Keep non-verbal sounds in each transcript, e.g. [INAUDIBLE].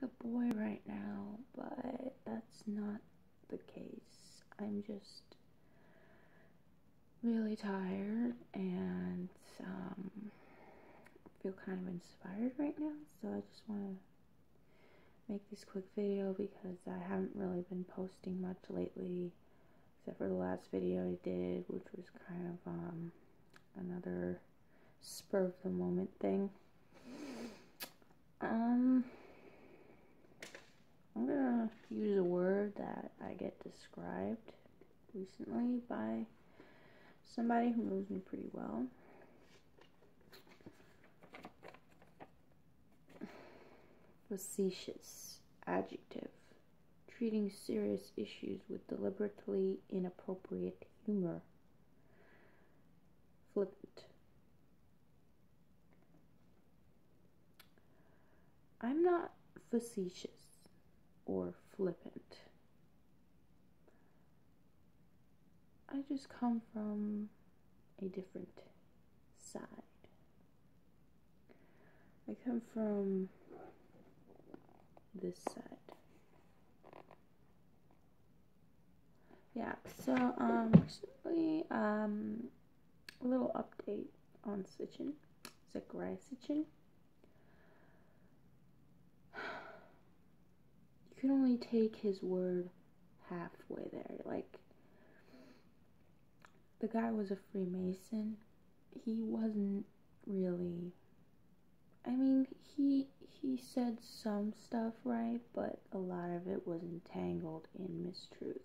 like a boy right now, but that's not the case. I'm just really tired and um, feel kind of inspired right now, so I just want to make this quick video because I haven't really been posting much lately except for the last video I did which was kind of um, another spur of the moment thing um I'm gonna use a word that I get described recently by somebody who knows me pretty well Facetious. Adjective. Treating serious issues with deliberately inappropriate humor. Flippant. I'm not facetious or flippant. I just come from a different side. I come from this side. Yeah, so um recently um a little update on Sitchin, Zecharia Sitchin. You can only take his word halfway there. Like the guy was a Freemason. He wasn't really I mean, he he said some stuff right, but a lot of it was entangled in mistruth.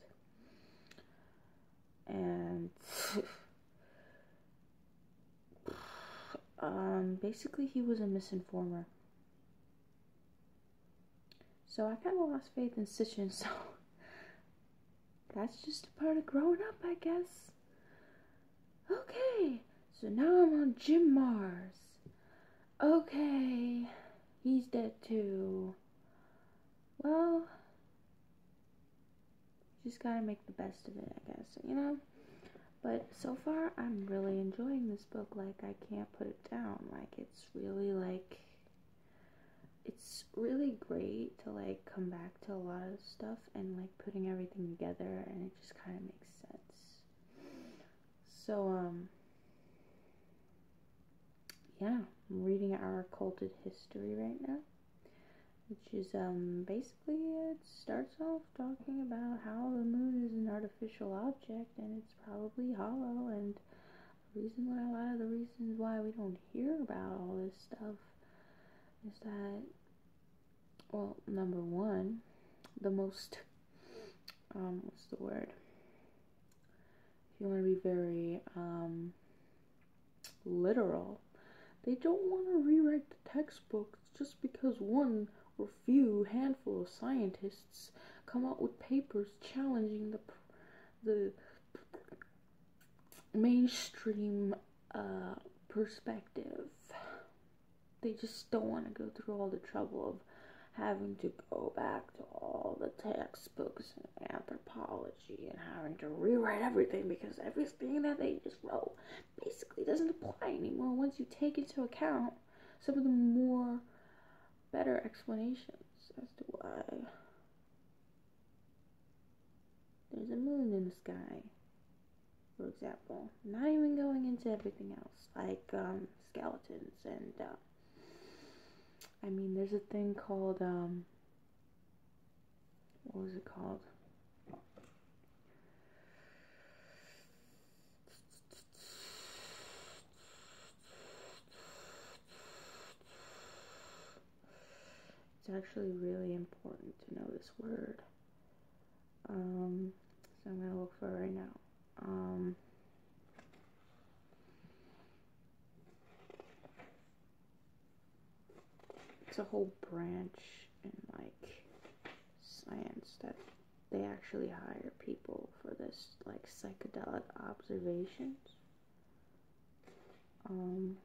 And [SIGHS] um, basically, he was a misinformer. So I kind of lost faith in Sitchin, so [LAUGHS] that's just a part of growing up, I guess. Okay, so now I'm on Jim Marrs. Okay, he's dead too. Well, just gotta make the best of it, I guess, you know? But so far, I'm really enjoying this book. Like, I can't put it down. Like, it's really, like, it's really great to, like, come back to a lot of stuff and, like, putting everything together, and it just kind of makes sense. So, um, yeah, I'm reading our occulted history right now, which is um basically it starts off talking about how the moon is an artificial object and it's probably hollow and the reason why a lot of the reasons why we don't hear about all this stuff is that well number one the most um what's the word if you want to be very um literal they don't want to rewrite the textbooks just because one or few handful of scientists come out with papers challenging the the mainstream uh, perspective. They just don't want to go through all the trouble of having to go back to all the textbooks and anthropology and having to rewrite everything because everything that they just wrote basically doesn't apply anymore. Once you take into account some of the more better explanations as to why there's a moon in the sky for example not even going into everything else like um, skeletons and uh, I mean, there's a thing called, um, what was it called? It's actually really important to know this word. Um, so I'm going to look for it right now. Um, a whole branch in like science that they actually hire people for this like psychedelic observations. Um,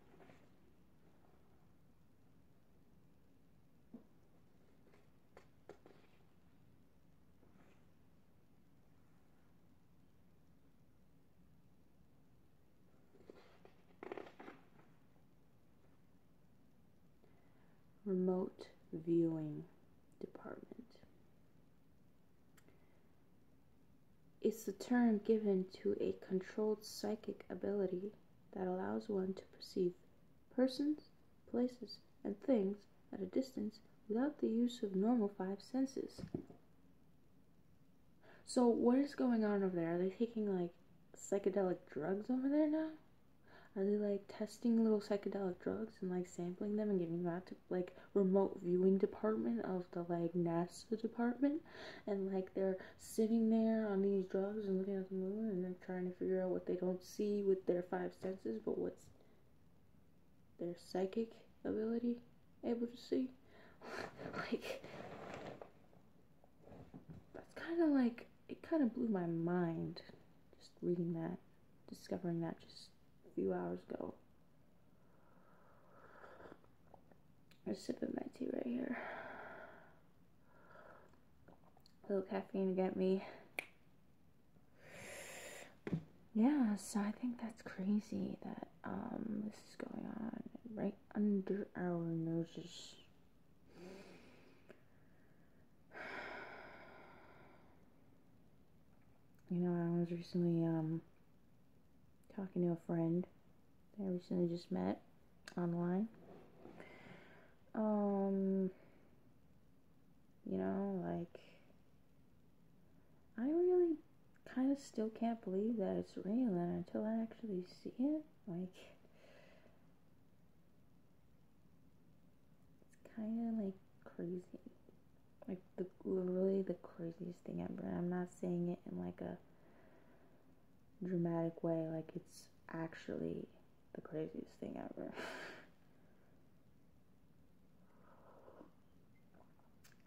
remote viewing. department. It's the term given to a controlled psychic ability that allows one to perceive persons, places, and things at a distance without the use of normal five senses. So, what is going on over there? Are they taking like psychedelic drugs over there now? Are they like testing little psychedelic drugs and like sampling them and giving them out to like remote viewing department of the like NASA department? And like they're sitting there on these drugs and looking at the moon and they're trying to figure out what they don't see with their five senses, but what's their psychic ability able to see? [LAUGHS] like, that's kind of like, it kind of blew my mind just reading that, discovering that just few hours ago. I'm sipping my tea right here. A little caffeine to get me. Yeah, so I think that's crazy that um this is going on right under our noses. [SIGHS] You know, I was recently um talking to a friend that I recently just met online. Um, you know, like, I really kind of still can't believe that it's real and until I actually see it, like, it's kind of like crazy. Like, the literally the craziest thing ever. I'm not saying it in like a dramatic way, like it's actually the craziest thing ever. [LAUGHS]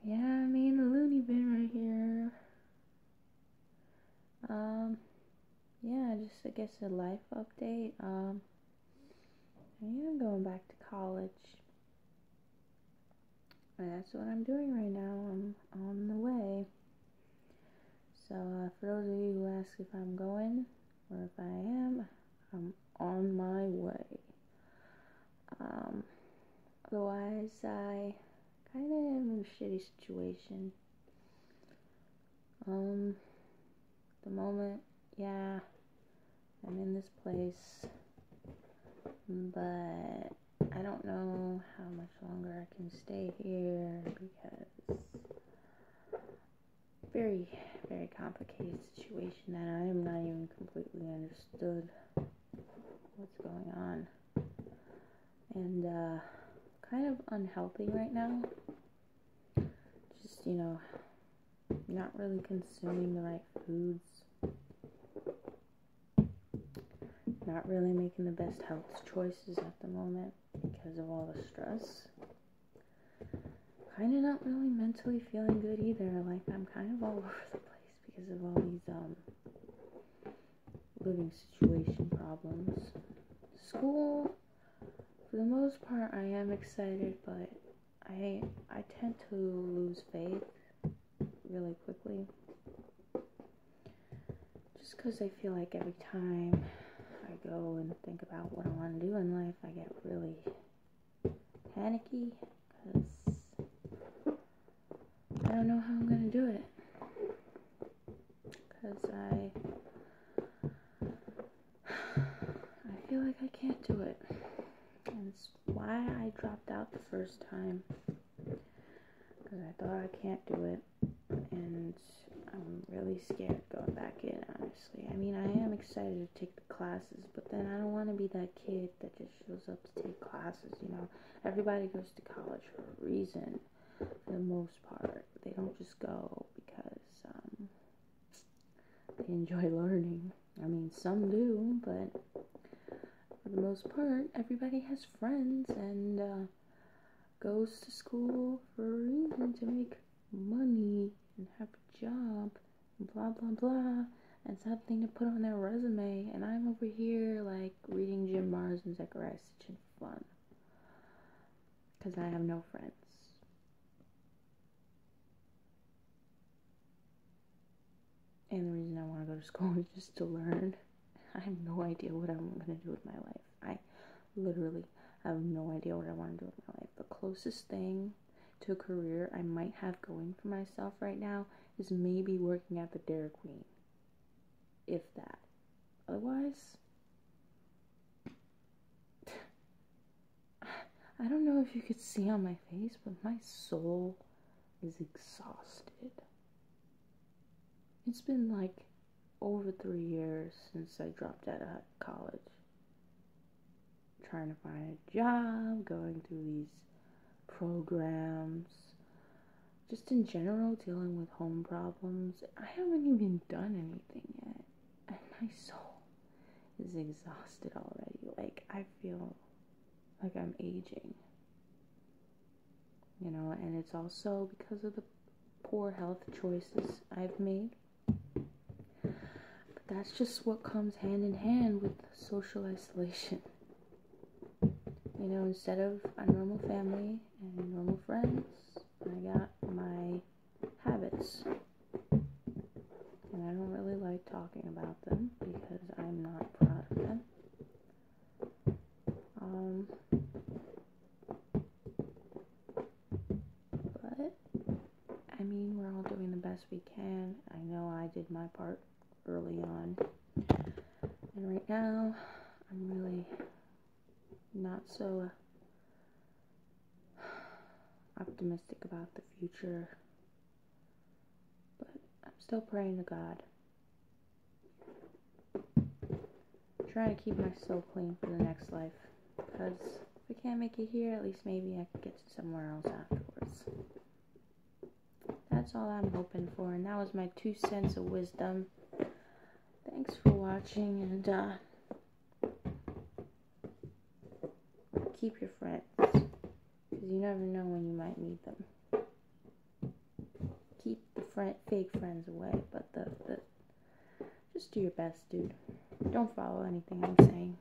yeah, I mean the loony bin right here. Um, yeah, just I guess a life update. Um, I am going back to college. And that's what I'm doing right now. I'm on the way. So, uh, for those of you who ask if I'm going, if I am, I'm on my way. Um, otherwise, I kind of am in a shitty situation. Um, the moment, yeah, I'm in this place, but I don't know how much longer I can stay here because very, very complicated situation that I am not even completely understood what's going on. And uh, kind of unhealthy right now. Just, you know, not really consuming the right foods. Not really making the best health choices at the moment because of all the stress kind of not really mentally feeling good either. Like I'm kind of all [LAUGHS] over the place because of all these um living situation problems. School, for the most part, I am excited, but I I tend to lose faith really quickly. Just because I feel like every time I go and think about what I want to do in life, I get really panicky because don't know how I'm going to do it. Because I. I feel like I can't do it. And it's why I dropped out the first time. Because I thought I can't do it. And I'm really scared going back in, honestly. I mean, I am excited to take the classes, but then I don't want to be that kid that just shows up to take classes, you know. Everybody goes to college for a reason for the most part. They don't just go because um, they enjoy learning. I mean, some do, but for the most part, everybody has friends and uh, goes to school for a reason to make money and have a job and blah blah blah and something to put on their resume. And I'm over here like reading Jim Marrs and Zecharia Sitchin for fun because I have no friends. And the reason I want to go to school [LAUGHS] is just to learn. I have no idea what I'm going to do with my life. I literally have no idea what I want to do with my life. The closest thing to a career I might have going for myself right now is maybe working at the Dairy Queen. If that. Otherwise, [SIGHS] I don't know if you could see on my face, but my soul is exhausted. It's been like over three years since I dropped out of college. Trying to find a job, going through these programs, just in general dealing with home problems. I haven't even done anything yet, and my soul is exhausted already. Like, I feel like I'm aging. You know, and it's also because of the poor health choices I've made. That's just what comes hand in hand with social isolation. You know, instead of a normal family and normal friends, I got my habits. And I don't really like talking about them because I'm not proud of them. Um, but, I mean, we're all doing the best we can. I know I did my part early on. And right now, I'm really not so uh, optimistic about the future. But I'm still praying to God. I'm trying to keep my soul clean for the next life. Because if I can't make it here, at least maybe I could get to somewhere else afterwards. That's all I'm hoping for. And that was my two cents of wisdom. Thanks for watching and uh, keep your friends. Because you never know when you might need them. Keep the fake friends away, but the, the just do your best, dude. Don't follow anything I'm saying.